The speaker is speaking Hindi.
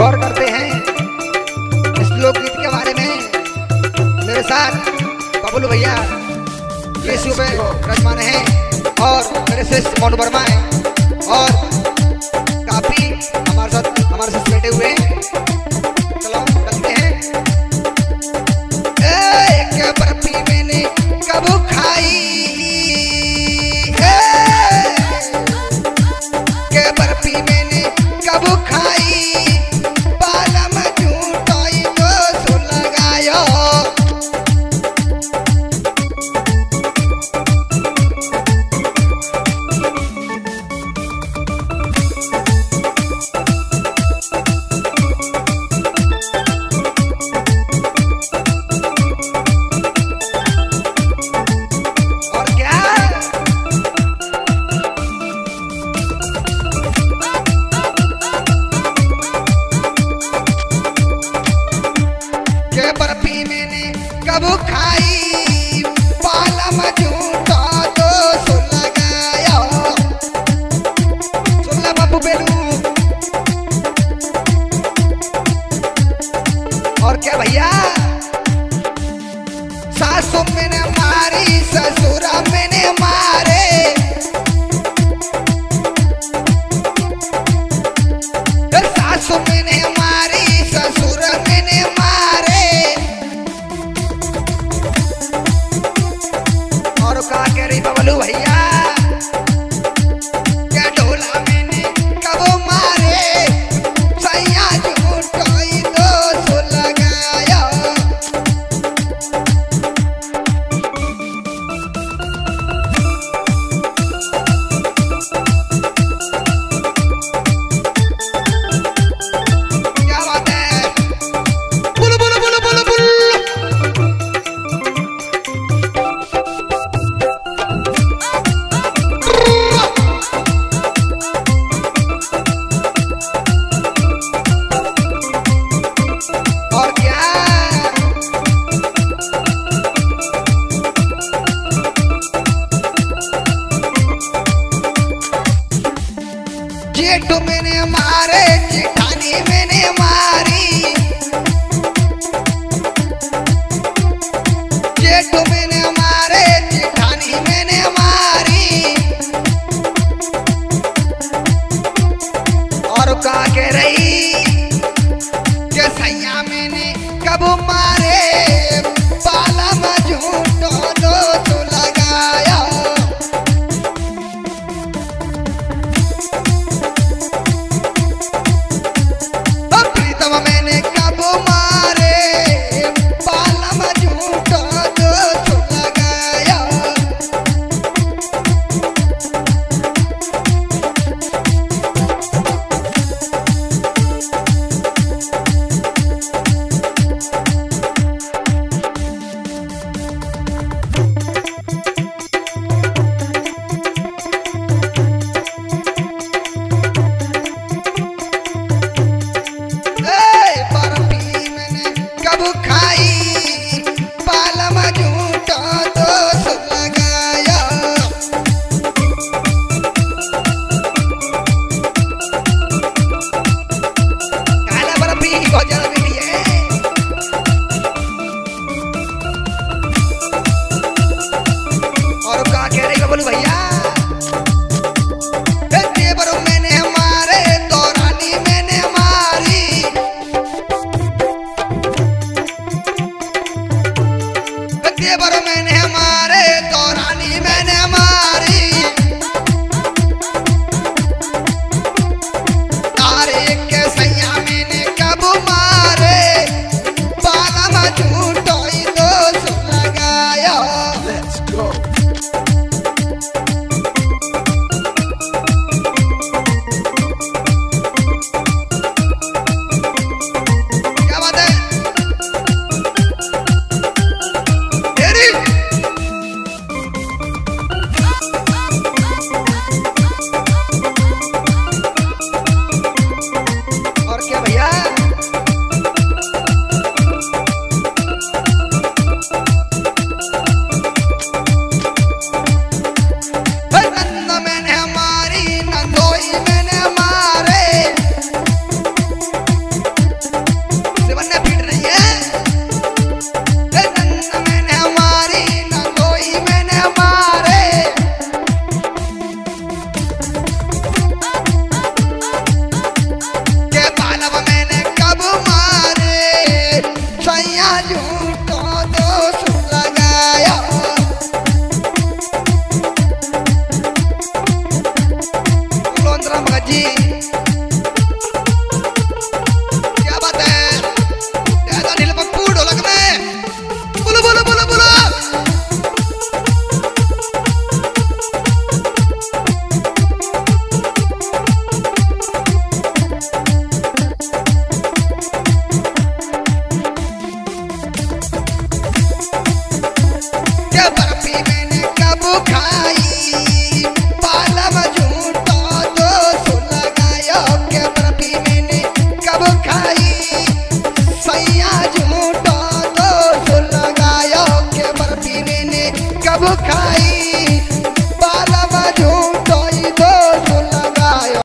गौर करते हैं इस लोकगीत के बारे में। मेरे साथ बबुल भैया ये सुबह रजमान है और मेरे श्रेष्ठ मोनू वर्मा है और से बर्फ़ी मैंने कब खाई? पाला मजूता तो सुन लगाया सुन ला बाबू बेलू और क्या भैया? भैया जेठ मैंने मारे जेठानी मैंने मारी। के